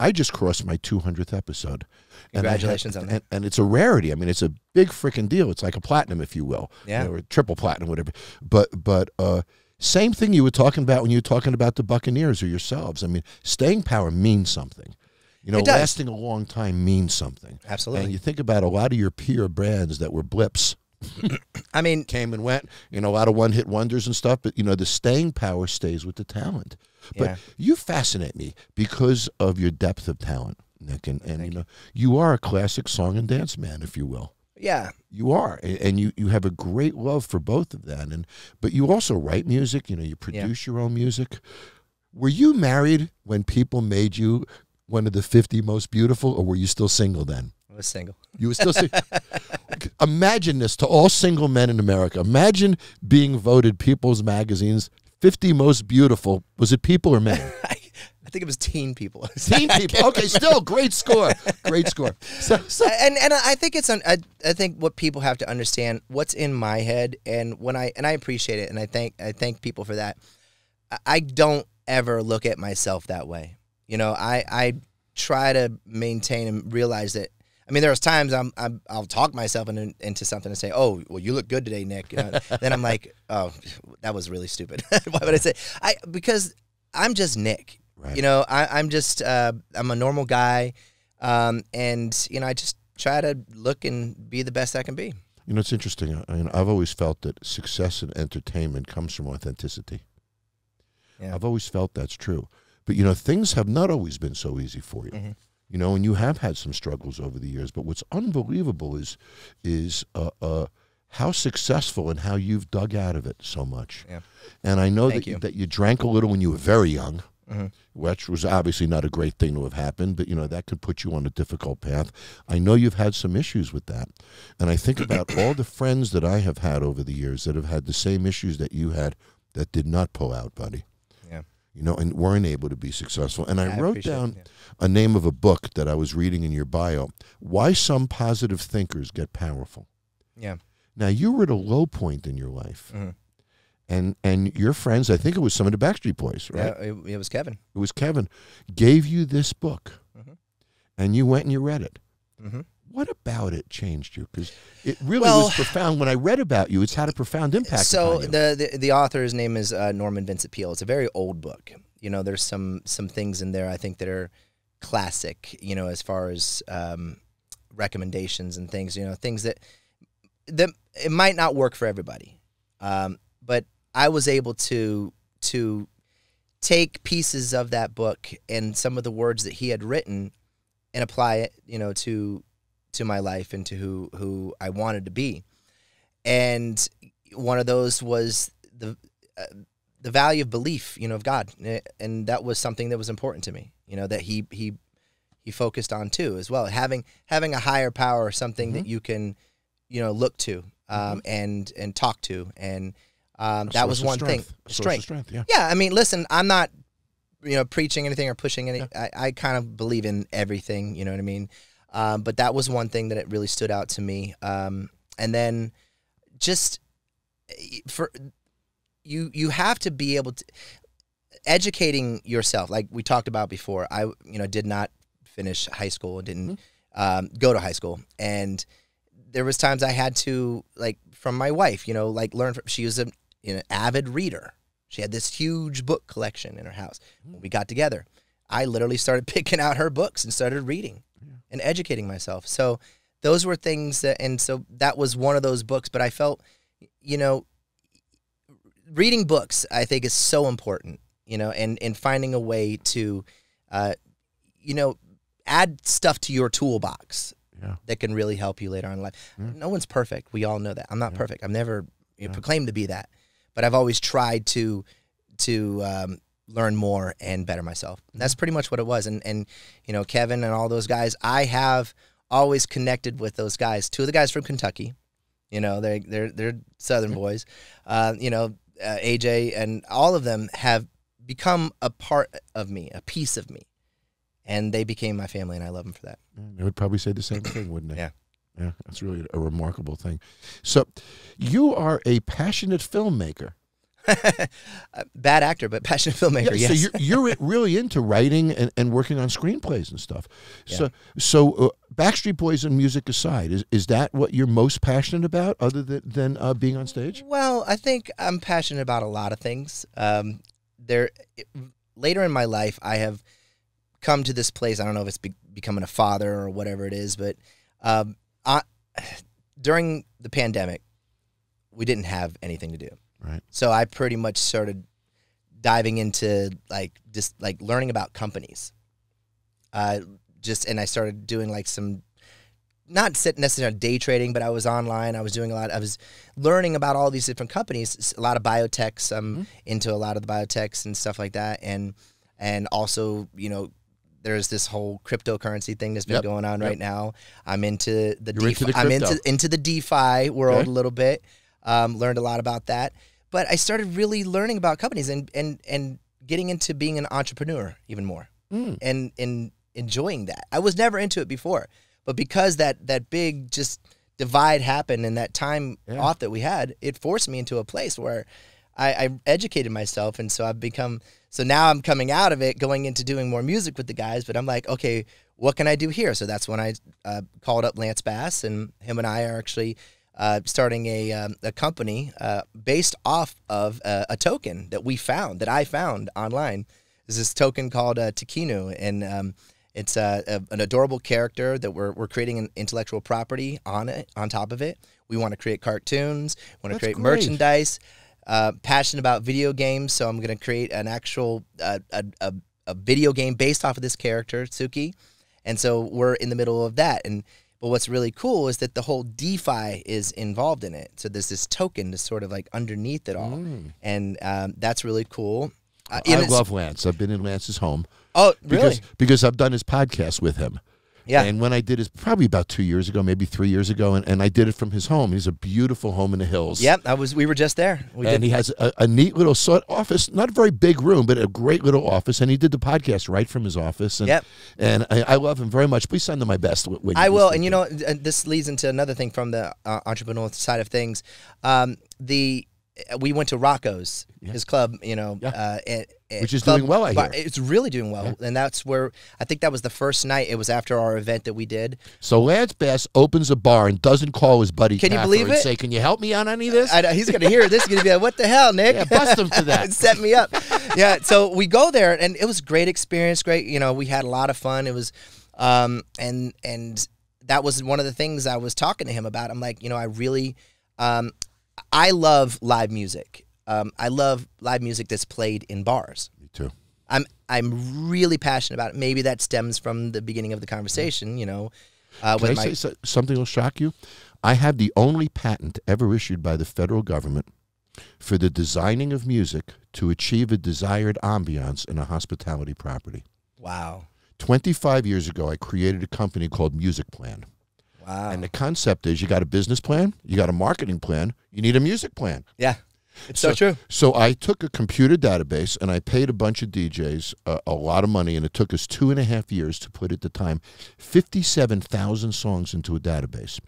I just crossed my 200th episode. And had- Congratulations on that. And, and it's a rarity. I mean, it's a big freaking deal. It's like a platinum, if you will, Yeah. or triple platinum, whatever. But but uh, same thing you were talking about when you were talking about the Buccaneers or yourselves. I mean, staying power means something. You know, It does. lasting a long time means something. Absolutely. And you think about a lot of your peer brands that were blips I mean, came and went. You know, a lot of one hit wonders and stuff. But you know, the staying power stays with the talent. But Yeah. you fascinate me because of your depth of talent, Nick. And, and you know, you are a classic song and dance man, if you will. yeah, You are, and you, you have a great love for both of that. And but you also write music. You know, you produce your own music. Were you married when people made you one of the fifty most beautiful, or were you still single then? I was single. You were still single. Imagine this to all single men in America. Imagine being voted People's Magazine's 50 most beautiful. Was it people or men? I, think it was teen people. Teen people. Okay, still great score. Great score. So, so and and I think it's un, I, I think what people have to understand what's in my head and when I and I appreciate it and I thank I thank people for that. I, I don't ever look at myself that way. You know, I I try to maintain and realize that. I mean, there's times I'm, I'm I'll talk myself into, into something and say, "Oh, well, you look good today, Nick." You know, then I'm like, "Oh, that was really stupid." Why would I say? I because I'm just Nick. Right. You know, I, I'm just uh, I'm a normal guy, um, and you know, I just try to look and be the best I can be. you know, it's interesting. I mean, I've always felt that success in entertainment comes from authenticity. Yeah. I've always felt that's true. But, you know, things have not always been so easy for you. Mhm. You know, and you have had some struggles over the years. But what's unbelievable is is uh, uh, how successful and how you've dug out of it so much. Yeah. And I know Thank that you. that you drank a little when you were very young, Mhm. which was obviously not a great thing to have happened. But you know that could put you on a difficult path. I know you've had some issues with that, and I think about all the friends that I have had over the years that have had the same issues that you had that did not pull out, buddy. You know, and weren't able to be successful. And I, I wrote down yeah. a name of a book that I was reading in your bio. Why some positive thinkers get powerful. Yeah. Now you were at a low point in your life, Mhm. and and your friends, I think it was some of the Backstreet Boys, right? Yeah, it, it was Kevin. It was Kevin, gave you this book, Mhm. and you went and you read it. Mhm. What about it changed you? Because it really Well- was profound. When I read about you, it's had a profound impact. So the, the the author's name is uh, Norman Vincent Peale. It's a very old book. You know, there's some some things in there I think that are classic. You know, as far as um, recommendations and things. You know, things that that it might not work for everybody, um, but I was able to to take pieces of that book and some of the words that he had written and apply it. You know, to to my life and to who who I wanted to be. And one of those was the uh, the value of belief, you know, of God, Eh, and that was something that was important to me. You know, that he he he focused on too, as well. Having having a higher power, or something that you can, you know, look to um, and and talk to, and um, that was one thing. strength. A source of strength, yeah. Yeah, I mean, listen, I'm not, you know, preaching anything or pushing any. I, I kind of believe in everything. You know what I mean? Um, but that was one thing that it really stood out to me. Um, and then just eh, for you, you have to be able to educating yourself. Like we talked about before, I you know did not finish high school, didn't um, go to high school, and there was times I had to like from my wife, you know, like learn from. She was an you know, avid reader. She had this huge book collection in her house. When we got together, I literally started picking out her books and started reading and educating myself. So those were things that, and so that was one of those books. But I felt, you know, reading books I think is so important. You know, and and finding a way to, uh, you know, add stuff to your toolbox Yeah. that can really help you later on in life. No one's perfect. We all know that. I'm not perfect. I've never you know, proclaimed to be that, but I've always tried to to um, learn more and better myself. And that's pretty much what it was. And and you know, Kevin and all those guys, I have always connected with those guys. Two of the guys from Kentucky, you know, they they're they're Southern boys. Uh, you know, uh, AJ and all of them have become a part of me, a piece of me. And they became my family, and I love them for that. They would probably say the same thing, wouldn't they? Yeah. Yeah, that's really a remarkable thing. So, you are a passionate filmmaker. Bad actor, but passionate filmmaker. Yeah, yes. So you're, you're really into writing and, and working on screenplays and stuff. So, so uh, Backstreet Boys and music aside, is, is that what you're most passionate about, other than, than uh, being on stage? Well, I think I'm passionate about a lot of things. Um, there, it- later in my life, I have come to this place. I don't know if it's be- becoming a father or whatever it is, but um, I, during the pandemic, we didn't have anything to do. Right. So I pretty much started diving into like just like learning about companies. Uh, just and I started doing like some not necessarily day trading, but I was online. I was doing a lot. I was learning about all these different companies. a lot of biotechs. I'm into a lot of the biotechs and stuff like that, and and also you know. There's this whole cryptocurrency thing that's been Yep. going on Yep. right now. I'm into the You're DeFi. into the I'm into into the DeFi world Okay. a little bit. Um, learned a lot about that, but I started really learning about companies and and and getting into being an entrepreneur even more, Hmm. and and enjoying that. I was never into it before, but because that that big just divide happened and that time Yeah. off that we had, it forced me into a place where I, I educated myself, and so I've become. So now I'm coming out of it, going into doing more music with the guys. But I'm like, okay, what can I do here? So that's when I uh, called up Lance Bass, and him and I are actually uh, starting a um, a company uh, based off of uh, a token that we found, that I found online. There's this token called uh, Takinu, and um, it's uh, a, an adorable character that we're, we're creating an intellectual property on it. On top of it, we want to create cartoons, want to create great. merchandise. Uh, passionate about video games, so I'm going to create an actual uh, a, a, a video game based off of this character, Suki. And so we're in the middle of that. And but what's really cool is that the whole DeFi is involved in it. So there's this token that's sort of like underneath it all, and um, that's really cool. Uh, I love Lance. I've been in Lance's home Oh, because really? because I've done his podcast with him. Yeah. And when I did his probably about two years ago, maybe three years ago, and, and I did it from his home. He's a beautiful home in the hills. Yep, I was. We were just there. We and did. he has a, a neat little sort office, not a very big room, but a great little office. And he did the podcast right from his office. And, Yep. And I, I love him very much. Please send him my best. I will, and you know, uh, this leads into another thing from the uh, entrepreneurial side of things. Um, the we went to Rocco's, his club, you know, Yeah. uh, Which is club doing well, I hear. It's really doing well, and that's where I think that was the first night. It was after our event that we did. So Lance Bass opens a bar and doesn't call his buddy Can you believe and it? say, "Can you help me on any of this?" I, know- he's gonna hear this. He's gonna be like, "What the hell, Nick?" Yeah, bust him for that. Set me up. Yeah. So we go there, and it was a great experience. Great. You know, we had a lot of fun. It was, um, and and that was one of the things I was talking to him about. I'm like, you know, I really, um, I love live music. Um, I love live music that's played in bars. Me too. I'm I'm really passionate about it. Maybe that stems from the beginning of the conversation. You know, uh, Can I my say so- something will shock you? I have the only patent ever issued by the federal government for the designing of music to achieve a desired ambiance in a hospitality property. wow, 25 years ago, I created a company called Music Plan. wow, And the concept is you got a business plan, you got a marketing plan, you need a music plan. yeah, It's so, true. So I took a computer database and I paid a bunch of DJs uh, a lot of money, and it took us two and a half years to put at the time 57,000 songs into a database.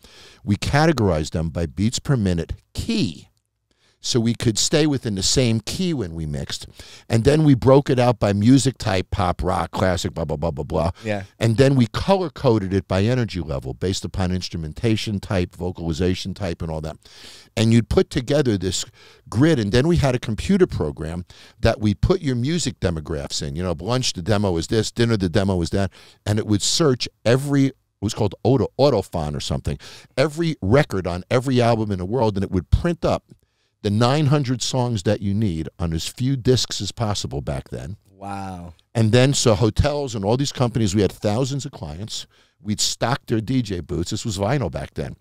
We categorized them by beats per minute key. So we could stay within the same key when we mixed. And then we broke it out by music type pop, rock, classic, blah, blah, blah, blah, blah. Yeah. And then we color coded it by energy level based upon instrumentation type, vocalization type, and all that. And you'd put together this grid, and then we had a computer program that we put your music demographics in. You know, lunch the demo is this, dinner the demo is that, and it would search every it was called Auto Autophon or something. Every record on every album in the world, and it would print up the 900 songs that you need on as few discs as possible back then. Wow. And then, so hotels and all these companies, we had thousands of clients. We'd stock their DJ booths. This was vinyl back then.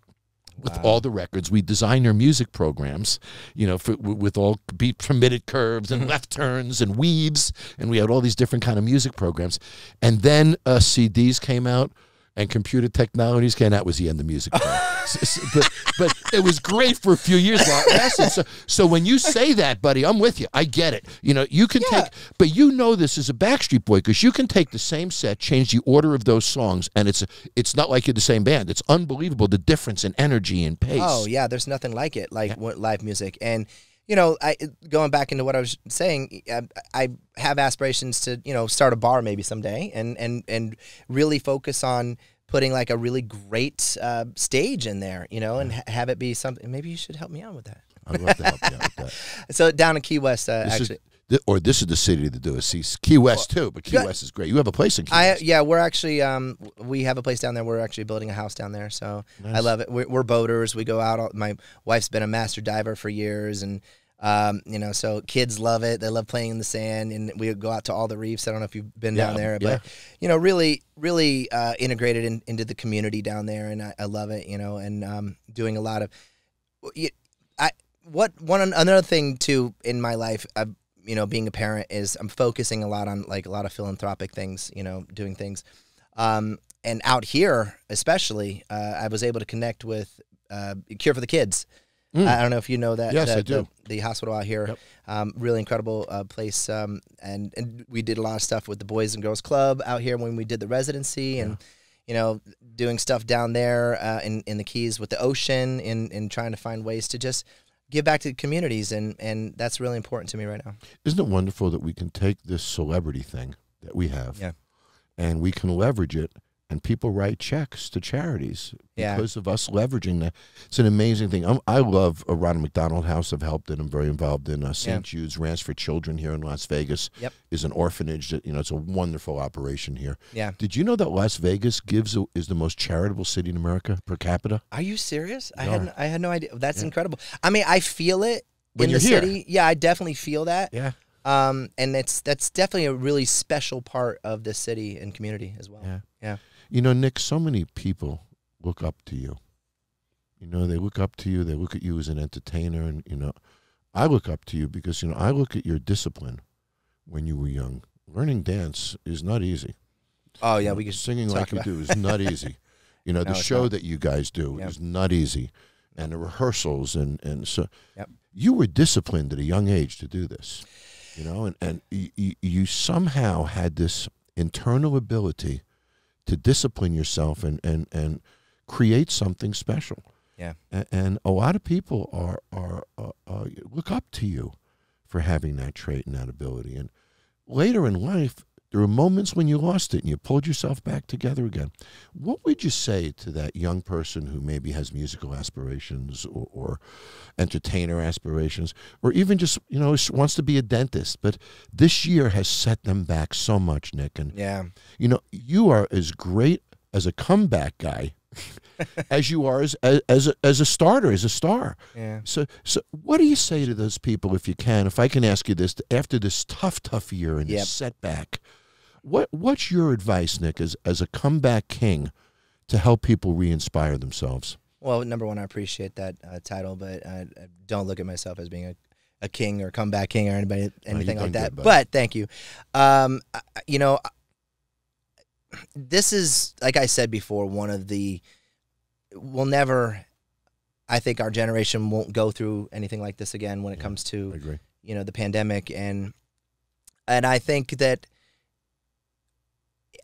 With Wow. all the records, we design their music programs, you know, for, with all beat per minute curves and left turns and weaves, and we had all these different kind of music programs. And then uh, CDs came out, and computer technologies came out. Was the end of music. playing. S- s- but, but it was great for a few years while it lasted. So, so when you say that, buddy, I'm with you. I get it. You know, you can Yeah. take, but you know this is a Backstreet Boy because you can take the same set, change the order of those songs, and it's it's not like you're the same band. It's unbelievable the difference in energy and pace. Oh yeah, there's nothing like it, like what live music. And you know, I going back into what I was saying, I, I have aspirations to you know start a bar maybe someday, and and and really focus on putting like a really great uh, stage in there, you know, and ha- have it be something. Maybe you should help me out with that. I'd love to help you out with that. So down in Key West, uh, actually. is, or this is the city to do it. See, Key West too, but Key yeah. West is great. You have a place in Key I West. yeah, we're actually um we have a place down there. We're actually building a house down there, so I love it. We're, we're boaters. We go out. all- My wife's been a master diver for years, and um you know, so kids love it. They love playing in the sand, and we go out to all the reefs. I don't know if you've been down Yeah, there, yeah. but you know, really, really uh, integrated in, into the community down there, and I, I love it. You know, and um doing a lot of I what one another thing too in my life. i you know, being a parent is I'm focusing a lot on like a lot of philanthropic things. You know, doing things. Um, and out here, especially, uh, I was able to connect with uh, Cure for the Kids. Mm. I I don't know if you know that. Yes, the, I do. The, the hospital out here, Yep. um, really incredible uh, place. Um, and and we did a lot of stuff with the Boys and Girls Club out here when we did the residency, and you know, doing stuff down there uh, in in the Keys with the ocean, and and trying to find ways to just give back to communities, and and that's really important to me right now. Isn't it wonderful that we can take this celebrity thing that we have, Yeah. and we can leverage it, and people write checks to charities Yeah. because of us leveraging that. It's an amazing thing. I'm, I love uh, Ronald McDonald House. I've helped in. I'm very involved in uh, St. Jude's Ranch for Children here in Las Vegas. Yep. is an orphanage that you know it's a wonderful operation here. Yeah. Did you know that Las Vegas gives a, is the most charitable city in America per capita? Are you serious? I had no, I had no idea. That's Yeah. incredible. I mean, I feel it When in the here. city. Yeah, I definitely feel that. Yeah. Um, and it's that's definitely a really special part of the city and community as well. Yeah. Yeah. You know, Nick, so many people look up to you. You know, they look up to you, they look at you as an entertainer and you know, I look up to you because you know, I look at your discipline when you were young. Learning dance is not easy. Oh yeah, we could singing like you do is not easy. You know, No, the show not. that you guys do Yep. is not easy. And the rehearsals and and so Yep. you were disciplined at a young age to do this. You know, and and y- y- you somehow had this internal ability to discipline yourself and and and create something special. Yeah. A- And, a lot of people are are uh, uh, look up to you for having that trait and that ability. And later in life, there were moments when you lost it and you pulled yourself back together again. What would you say to that young person who maybe has musical aspirations or, or entertainer aspirations, or even just you know wants to be a dentist, but this year has set them back so much, Nick? And Yeah. you know, you are as great as a comeback guy as you are as as as a, as a starter, as a star. Yeah. So, so what do you say to those people, if you can? If I can ask you this, after this tough, tough year and Yep. this setback, what what's your advice, Nick, as as a comeback king, to help people re-inspire themselves? Well, number one, I appreciate that uh, title, but I, I don't look at myself as being a, a king or comeback king or anybody anything done like that. good, but thank you. Um, I- you know, this is like I said before, one of the we'll never. I think our generation won't go through anything like this again when it comes to you know the pandemic and and I think that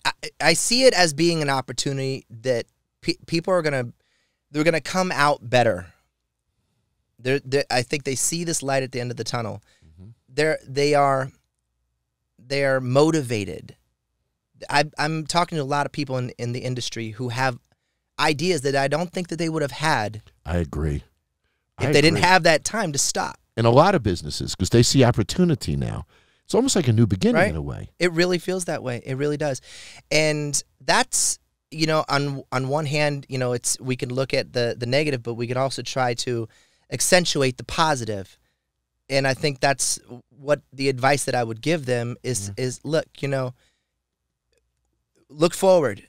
I, I see it as being an opportunity that pe- people are gonna they're gonna come out better. They're, they're I think they see this light at the end of the tunnel. Mm-hmm. They're they are they are motivated. I, I'm talking to a lot of people in in the industry who have ideas that I don't think that they would have had I agree. if I they didn't have that time to stop. in a lot of businesses because they see opportunity now. It's almost like a new beginning Right. in a way. It really feels that way. It really does. And that's you know on on one hand, you know, it's we can look at the the negative, but we can also try to accentuate the positive. And I think that's what the advice that I would give them is mm-hmm. is look, you know, look forward.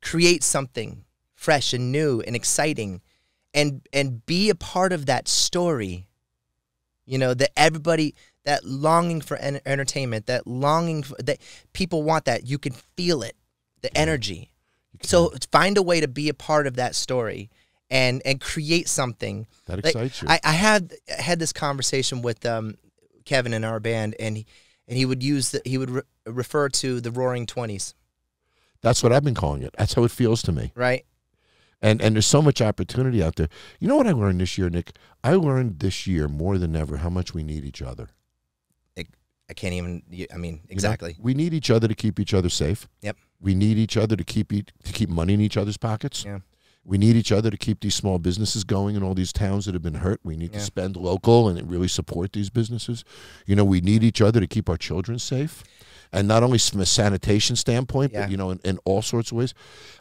Create something fresh and new and exciting and and be a part of that story you know that everybody that longing for en- entertainment that longing for that people want that you can feel it the energy so find a way to be a part of that story and and create something That Like, excites you. I, I had I had this conversation with um, Kevin in our band and he and he would use the, he would re- refer to the roaring 20s That's what I've been calling it. That's how it feels to me. right And and there's so much opportunity out there. You know what I learned this year, Nick? I learned this year more than ever how much we need each other. I can't even I mean You know? exactly We need each other to keep each other safe. Yep. We need each other to keep eat, to keep money in each other's pockets. Yeah. We need each other to keep these small businesses going in all these towns that have been hurt. We need to spend local and really support these businesses. You know, we need each other to keep our children safe. And not only from a sanitation standpoint, Yeah. but, you know, in, in all sorts of ways.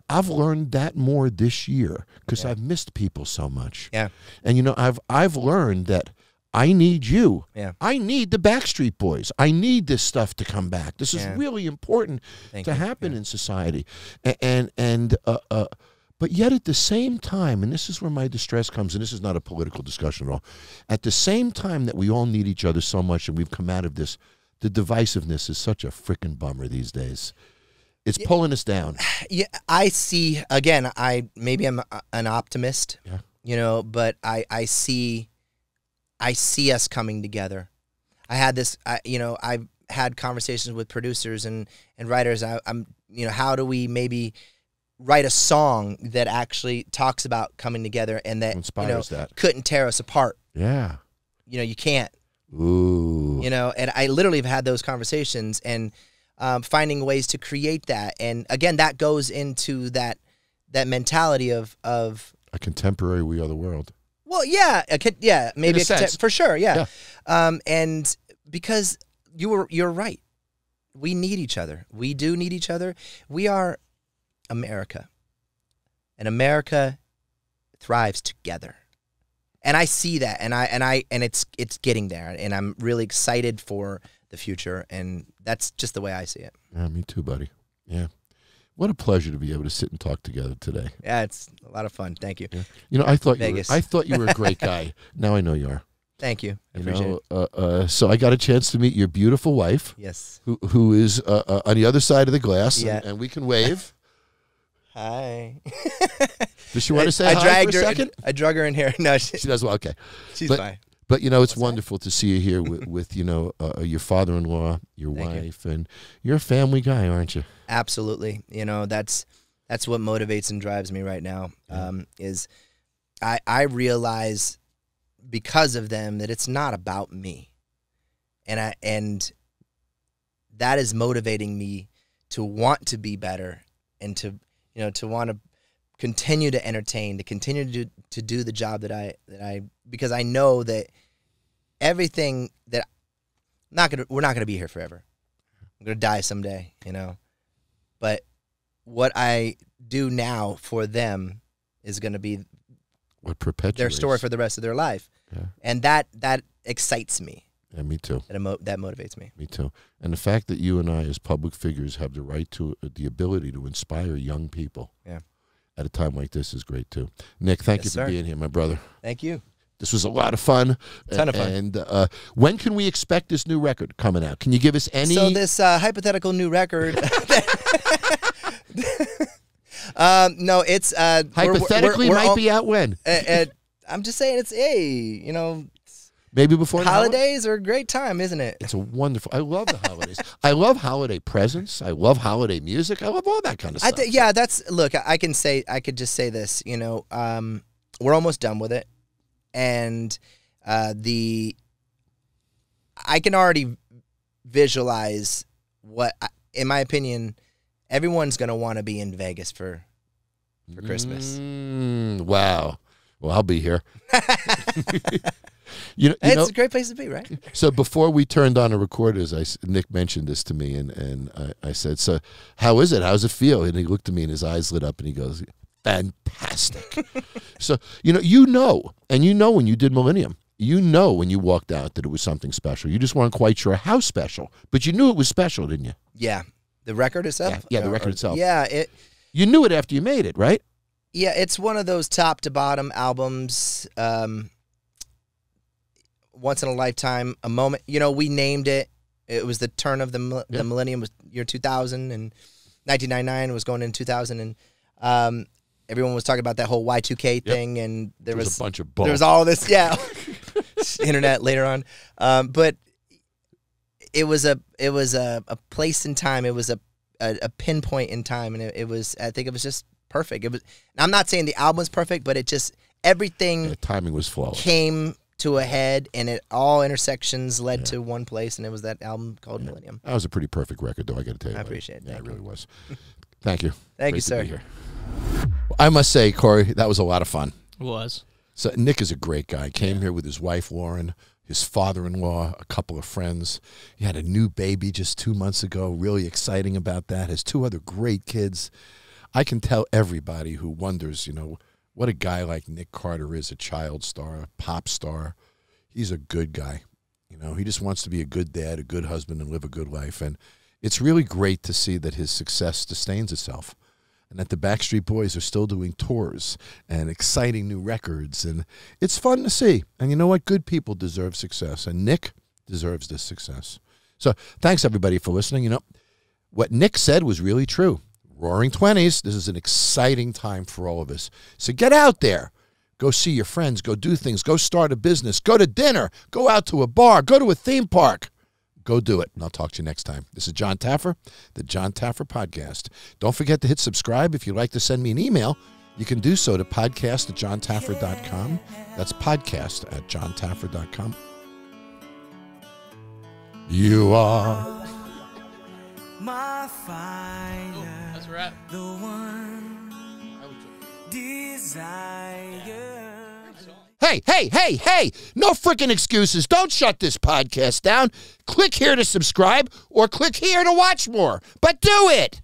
I've learned that more this year because Yeah. I've missed people so much. Yeah. And, you know, I've, I've learned that I need you. Yeah. I need the Backstreet Boys. I need this stuff to come back. This is Yeah. really important Thank to you. happen in society, and and, and uh, uh, but yet at the same time, and this is where my distress comes, and this is not a political discussion at all. At the same time that we all need each other so much, and we've come out of this, the divisiveness is such a freaking bummer these days. It's pulling us down. yeah i see again i maybe i'm a, an optimist Yeah. you know but i i see i see us coming together i had this I, you know i've had conversations with producers and and writers I, i'm you know how do we maybe write a song that actually talks about coming together and that you know Inspires that. couldn't tear us apart Yeah. you know you can't Ooh. you know and i literally have had those conversations and um, finding ways to create that and again that goes into that that mentality of of A contemporary We Are the World. Well yeah a, kid- yeah maybe a a conte- sense. for sure yeah. um and because you were you're right we need each other we do need each other we are america and america thrives together and i see that and i and i and it's it's getting there and i'm really excited for the future and that's just the way i see it Yeah, me too, buddy. Yeah. What a pleasure to be able to sit and talk together today. yeah it's a lot of fun thank you You know, I thought you were, I thought you were a great guy. now I know you are. thank you i You appreciate know, it uh, uh, so I got a chance to meet your beautiful wife, yes who who is uh, uh, on the other side of the glass, and- Yeah. and, we can wave. hi Does she want to say I hi dragged for a her. second? I drug her in here. No, she, She does well. Okay, she's but- fine. But you know it's wonderful to see you here with, with you know uh, your father-in-law, your Thank you. wife, and you're a family guy, aren't you? Absolutely. You know, that's that's what motivates and drives me right now. Um, is I I realize because of them that it's not about me, and I and that is motivating me to want to be better and to you know to want to continue to entertain, to continue to do, to do the job that I that I because I know that everything that not gonna we're not gonna be here forever. I'm gonna die someday, you know. But what I do now for them is gonna be What perpetuates their story for the rest of their life, Yeah. and that that excites me. Yeah, me too. That emo- that motivates me. Me too. And the fact that you and I, as public figures, have the right to uh, the ability to inspire young people. Yeah. At a time like this is great too. Nick, thank Yes, you for sir. being here, my brother. Thank you. This was a lot of fun. Ton of fun. And uh, when can we expect this new record coming out? Can you give us any? So this uh, hypothetical new record. Um, no, it's uh, we're- we're- Hypothetically, we're might be out when? uh, uh, I'm just saying it's a you know Maybe before holidays are a great time, isn't it? It's a wonderful. I love the holidays. I love holiday presents. I love holiday music. I love all that kind of I stuff. th- yeah, that's look. I I can say I could just say this. You know, um, we're almost done with it, and uh, the I can already visualize what, in my opinion, everyone's gonna want to be in Vegas for for Christmas. Mm, wow. Well, I'll be here. you know, you it's know a great place to be, right? so before we turned on the recorders, I Nick mentioned this to me, and and I, I said, "So, how is it? How does it feel?" And he looked at me, and his eyes lit up, and he goes, "Fantastic." so you know, you know, and you know when you did Millennium, you know when you walked out that it was something special. You just weren't quite sure how special, but you knew it was special, didn't you? Yeah, the record itself. Yeah, yeah, the Or- record or- itself. Yeah, it. You knew it after you made it, right? Yeah, it's one of those top to bottom albums. Um, once in a lifetime, a moment. You know, we named it. It was the turn of the Yeah. the millennium was year 2000 and 1999 was going in 2000 and um, everyone was talking about that whole Y2K thing and there There was, was a bunch of bull. there was all this yeah internet later on um, but it was a it was a, a place in time it was a, a, a pinpoint in time and it, it was i think it was just perfect it was i'm not saying the album was perfect but it just everything the timing was flawless. came to a head and it all intersections led to one place and it was that album called millennium That was a pretty perfect record, though. I got to tell you. I appreciate it. Yeah, it really was. Thank you. Thank Great you, sir. here. I must say, Corey, that was a lot of fun. It Was. So Nick is a great guy. Came here with his wife Lauren, his father-in-law, a couple of friends. He had a new baby just two months ago. Really exciting about that. Has two other great kids. I can tell everybody who wonders, you know, what a guy like Nick Carter is—a child star, a pop star. He's a good guy. You know, he just wants to be a good dad, a good husband, and live a good life. And it's really great to see that his success sustains itself and that the Backstreet Boys are still doing tours and exciting new records. And it's fun to see. And you know what? Good people deserve success. And Nick deserves this success. So thanks, everybody, for listening. You know, what Nick said was really true. Roaring 20s, this is an exciting time for all of us. So get out there. Go see your friends. Go do things. Go start a business. Go to dinner. Go out to a bar. Go to a theme park. Go do it. And I'll talk to you next time. This is Jon Taffer, the Jon Taffer Podcast. Don't forget to hit subscribe. If you'd like to send me an email, you can do so to podcast at jontaffer.com. That's podcast at jontaffer.com. You are. My fire, That's a wrap. the one desire. Hey, hey, hey, hey! No freaking excuses. Don't shut this podcast down. Click here to subscribe or click here to watch more. But do it!